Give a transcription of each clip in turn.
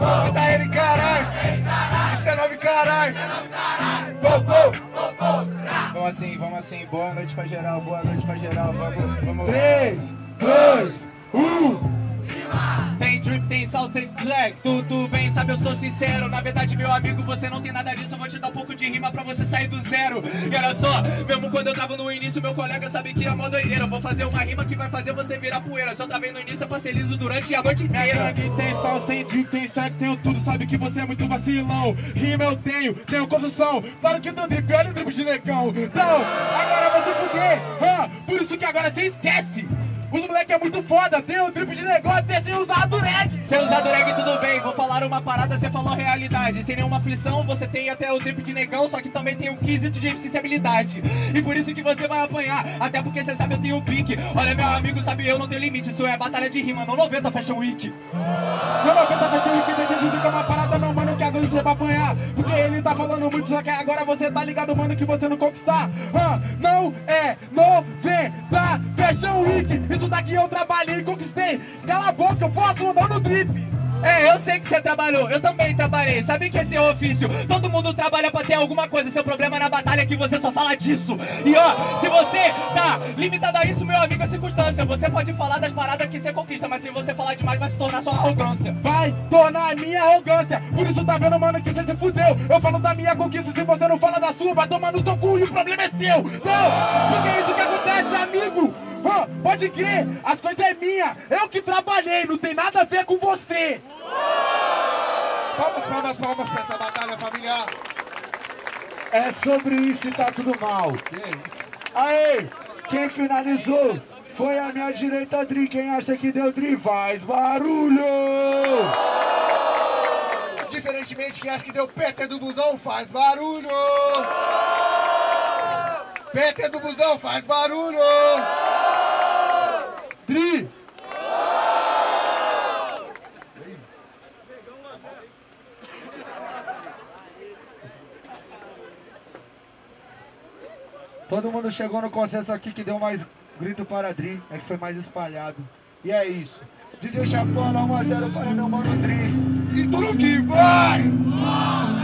Tá ele, caralho. Isso é nome, caralho. Go, go. Vamos assim, vamos assim. Boa noite pra geral, boa noite pra geral. Vamos, vamos. 3, 2, 1. Tem drip, tem salt, tem black, tudo bem, sabe, eu sou sincero Na verdade, meu amigo, você não tem nada disso Eu vou te dar um pouco de rima pra você sair do zero E olha só, mesmo quando eu tava no início Meu colega sabe que é mó doideira vou fazer uma rima que vai fazer você virar poeira Se eu tava no início, eu passei liso durante a noite inteira Aqui tem sal, tem drip, tem sexo, tenho tudo. Sabe que você é muito vacilão. Rima eu tenho, tenho condução. Claro que não drip, olha o drip de negão. Então, agora vai se fuder. Por isso que agora você esquece. Os moleque é muito foda, tem o drip de negócio até sem usar dureg. Sem usar dureg, tudo bem, vou falar uma parada, você falou realidade. Sem nenhuma aflição, você tem até o drip de negão Só que também tem um quesito de sensibilidade. E por isso que você vai apanhar, até porque você sabe eu tenho pique. Olha meu amigo, sabe eu não tenho limite, isso é batalha de rima, não 90 Fashion Week Meu 90 Fashion Week deixa de ficar uma parada não, você apanhar Porque ele tá falando muito, só que agora você tá ligado, mano, que você não conquistar. Ah, Não é 90 Fashion Week, isso daqui eu trabalhei e conquistei. Cala a boca, eu posso mandar no drip É, eu sei que você trabalhou, eu também trabalhei Sabe que esse é o ofício, todo mundo trabalha pra ter alguma coisa Seu problema na batalha é que você só fala disso E ó, se você tá limitado a isso, meu amigo, é circunstância Você pode falar das paradas que você conquista Mas se você falar demais, vai se tornar só arrogância vai tornar minha arrogância. Por isso tá vendo, mano, que você se fudeu. Eu falo da minha conquista, se você não fala da sua, vai tomar no seu cu e o problema é seu. Não, porque é isso que acontece, amigo. Ah, pode crer, as coisas é minha. Eu que trabalhei, não tem nada a ver com você. Palmas, palmas, palmas pra essa batalha familiar. É sobre isso e tá tudo mal. Aê, quem finalizou foi a minha direita Dri. Quem acha que deu Dri, faz barulho. Diferentemente, quem acha que deu PT do busão faz barulho. PT do busão faz barulho. Dri, Todo mundo chegou no consenso aqui que deu mais grito para Dri, é que foi mais espalhado. E é isso. DJ Chapola 1x0 para meu mano Dri. E tudo que vai. Então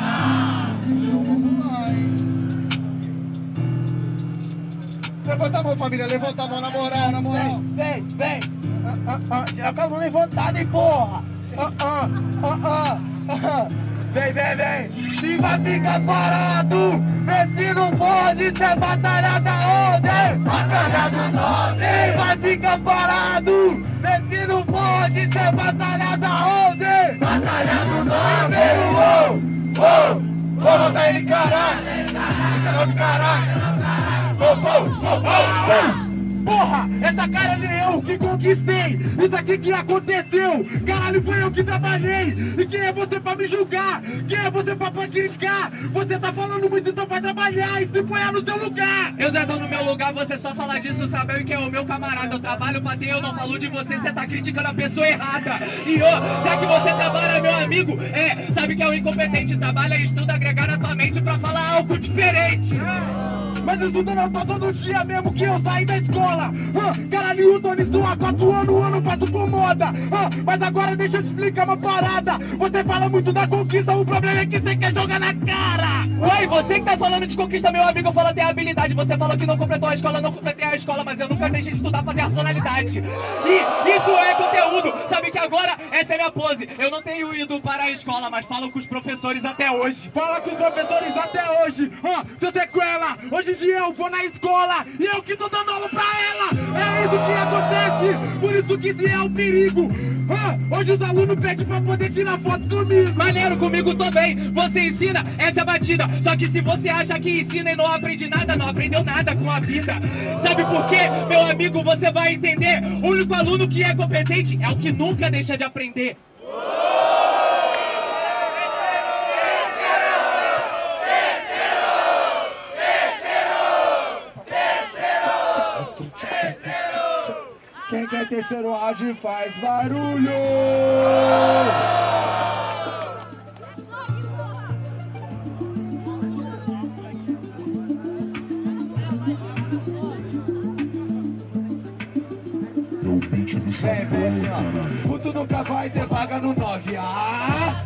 Levanta a mão, família. Levanta a mão, na moral, na moral. Vem, vem! Ah, ah, ah, já com a mão levantada, hein, porra! Ah, ah, ah, ah, ah. Vem, vem, vem! Se vai ficar parado, vê se não pode ser batalha da onde? Batalha do Norte! Vai ficar parado, vê se não pode ser batalha da onde? Batalha do Norte! Ô, ô, ô, botar ele, caralho. É nome, caralho. Porra, essa cara nem eu que conquistei. Isso aqui que aconteceu. Caralho, foi eu que trabalhei. E quem é você pra me julgar? Quem é você pra, pra criticar? Você tá falando muito, então vai trabalhar e se ponha no seu lugar. Eu já tô no lugar, você só fala disso, sabe que é o meu camarada. Eu trabalho pra ter, eu não falo de você, você tá criticando a pessoa errada. E ó, já que você trabalha, meu amigo, é, sabe que é o incompetente, trabalha e estuda agregar na tua mente pra falar algo diferente. Mas estudo não tô todo dia mesmo que eu saí da escola. Ah, caralho, o Doni há quatro anos, não faço por moda. Ah, mas agora deixa eu te explicar uma parada. Você fala muito da conquista, o problema é que você quer jogar na cara. Oi, você que tá falando de conquista, meu amigo, eu falo até a habilidade. Você falou que não completou a escola, não completei a escola, mas eu nunca deixei de estudar pra ter racionalidade. E isso é conteúdo. Sabe que agora essa é minha pose. Eu não tenho ido para a escola, mas falo com os professores até hoje. Fala com os professores até hoje. Ah, seu sequela, hoje em dia eu vou na escola e eu que tô dando aula pra ela. É isso que acontece, por isso que esse é o perigo. Ah, hoje os alunos pedem pra poder tirar foto comigo. Maneiro, comigo também. Você ensina essa batida. Só que se você acha que ensina e não aprende nada, não aprendeu nada com a vida. Sabe por quê, meu amigo? Você vai entender. O único aluno que é competente é o que nunca deixa de aprender. Quem quer terceiro round faz barulho. Vem, vem assim, ó. Puto nunca vai ter vaga no 9. Ah!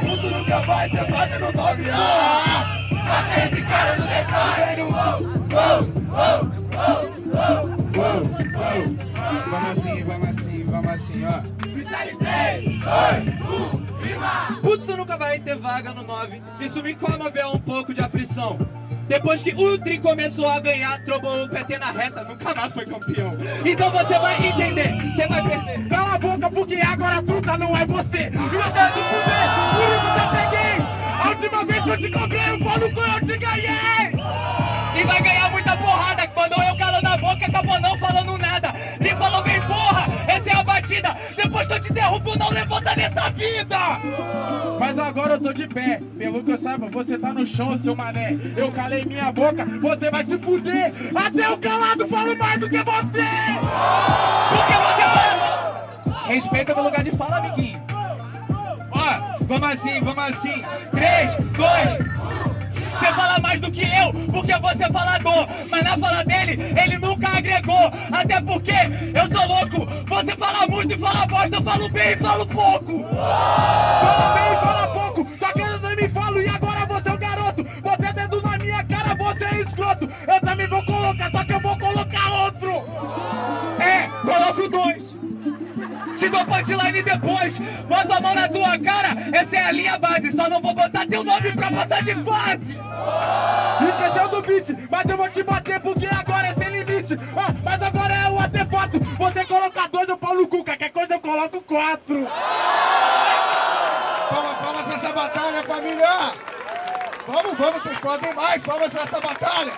puto nunca vai ter vaga no 9 a Até esse cara no detalhe Vamos assim, vamos assim, vamos assim, ó. Freestyle 3, 2, 1, rima Puto nunca vai ter vaga no 9. Isso me comoveu um pouco de aflição. Depois que o Tri começou a ganhar, trombou o PT na reta, nunca mais foi campeão. Então você vai entender, você vai perder. Cala a boca, porque agora truta não é você. E eu tento fuder, por isso que eu peguei. A última vez eu te comprei, o pau cu eu te ganhei. E vai ganhar muita porrada, mandou eu calando a boca, acabou não falando nada. E falou bem porra, essa é a batida. Depois que eu te derrubo, não levanta nessa vida. Mas agora eu tô de pé, pelo que eu saiba, você tá no chão, seu mané. Eu calei minha boca, você vai se fuder. Até o calado falo mais do que você. Porque você. Respeita meu lugar de fala, amiguinho. Ó, vamos assim, vamos assim. 3, 2, você fala porque você falador. Mas na fala dele, ele nunca agregou. Até porque eu sou louco. Você fala muito e fala bosta, eu falo bem e falo pouco. Fala bem e fala pouco, só que eu não me falo e agora você é o garoto. Você dedo na minha cara, você é escroto. Eu também vou colocar, só Dou punchline depois. Boto a mão na tua cara, essa é a linha base. Só não vou botar teu nome pra passar de fase. Esqueceu do beat, mas eu vou te bater porque agora é sem limite. Ah, mas agora é o artefato. Você coloca dois, eu falo cu. Qualquer coisa eu coloco quatro. Palmas, palmas pra essa batalha, família! Vamos, vamos, vocês podem mais! Palmas pra essa batalha!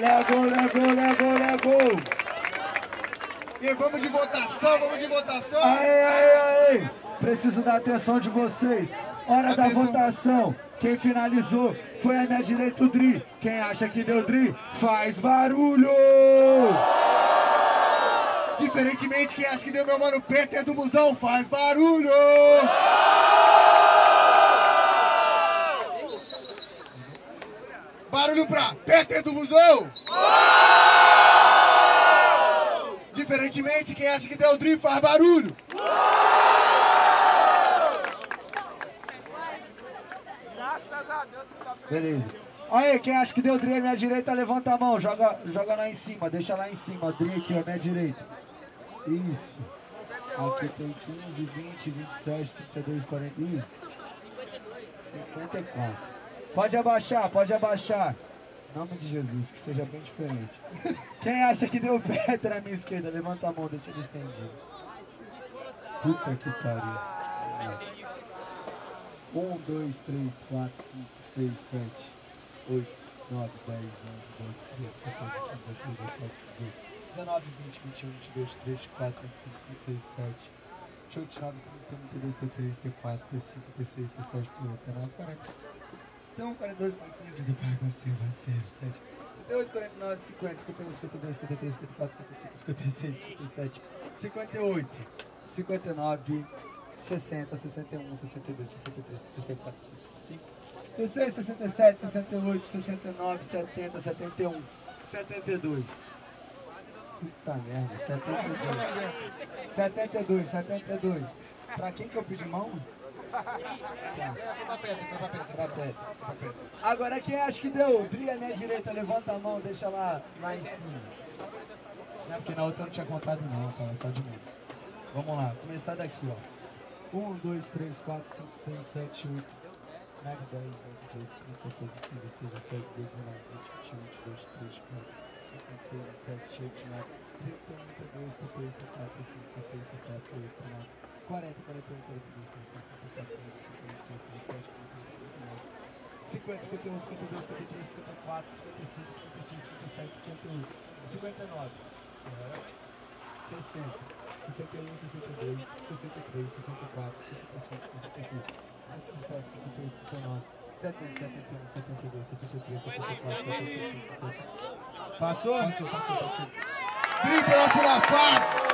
Lego, lego, lego, lego. E vamos de votação, vamos de votação! Aê, aê, aê! Preciso da atenção de vocês. Hora da Atenção. votação. Quem finalizou foi a minha direita o Dri. Quem acha que deu Dri, faz barulho! Diferentemente, quem acha que deu meu mano Peter do Musão faz barulho! Barulho pra Peter do Musão! Diferentemente, quem acha que deu drift faz barulho! Beleza. Aí, quem acha que deu Dri à minha direita, levanta a mão. Joga, joga lá em cima, deixa lá em cima. Dri aqui, ó, minha direita. Isso. Aqui tem 15, 20, 27, 32, 40. Isso. 54. Pode abaixar, pode abaixar. Nome de Jesus, que seja bem diferente. Quem acha que deu Petra à minha esquerda, levanta a mão, deixa ele estendido. Puta que pariu. 1, 2, 3, 4, 5, 6, 7, 8, 9, 10, 11, 12, 13, 14, 15, 16, 17, 18, 19, 20, 21, 22, 23, 24, 25, 26, 27, 28, 29, 30, 32, 33, 34, 35, 36, 37, 39, 40. Então, 42, 41, 15, 45, 46, 47, 58, 49, 50, 51, 52, 53, 54, 55, 56, 57, 58, 59, 60, 61, 62, 63, 64, 65, 66, 67, 68, 69, 70, 71, 72. Puta merda, 72. 72, 72. Pra quem que eu pedi mão? Tá. Agora quem acha que deu? Dri à minha direita, levanta a mão, deixa lá, lá em cima. Não, porque na outra eu não tinha contado não, tá? É só de novo. Vamos lá, começar daqui, ó. 1, 2, 3, 4, 5, 6, 7, 8, 9, 10, 11, 12, 13, 14, 15, 16, 17, 18, 19, 20, 21, 22, 23, 24, 25, 26, 27, 28, 29, 31, 32, 33, 34, 35, 36, 37, 38, 39, 40, 41, 42, 43, 44, 45, 46, 47, 48, 49, 50, 51, 52, 53, 54, 55, 56, 57, 58, 59, 60, 61, 62, 63, 64, 65, 66, 67, 68, 69, 70, 71, 72, 73, 74, 75, 76. Passou? Passou, passou, passou. Drible pela fácil!